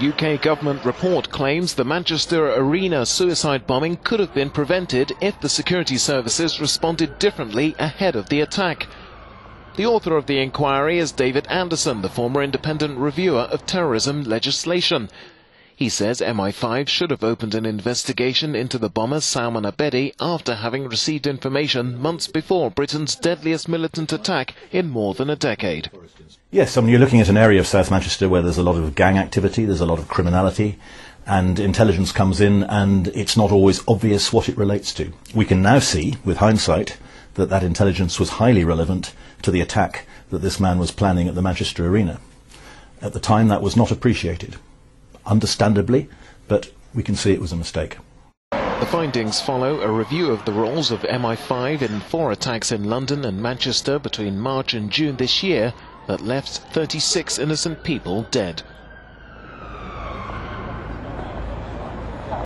UK government report claims the Manchester Arena suicide bombing could have been prevented if the security services responded differently ahead of the attack. The author of the inquiry is David Anderson, the former independent reviewer of terrorism legislation. He says MI5 should have opened an investigation into the bomber Salman Abedi after having received information months before Britain's deadliest militant attack in more than a decade. Yes, I mean, you're looking at an area of South Manchester where there's a lot of gang activity, there's a lot of criminality, and intelligence comes in and it's not always obvious what it relates to. We can now see, with hindsight, that that intelligence was highly relevant to the attack that this man was planning at the Manchester Arena. At the time, that was not appreciated understandably, but we can see it was a mistake. The findings follow a review of the roles of MI5 in four attacks in London and Manchester between March and June this year that left 36 innocent people dead.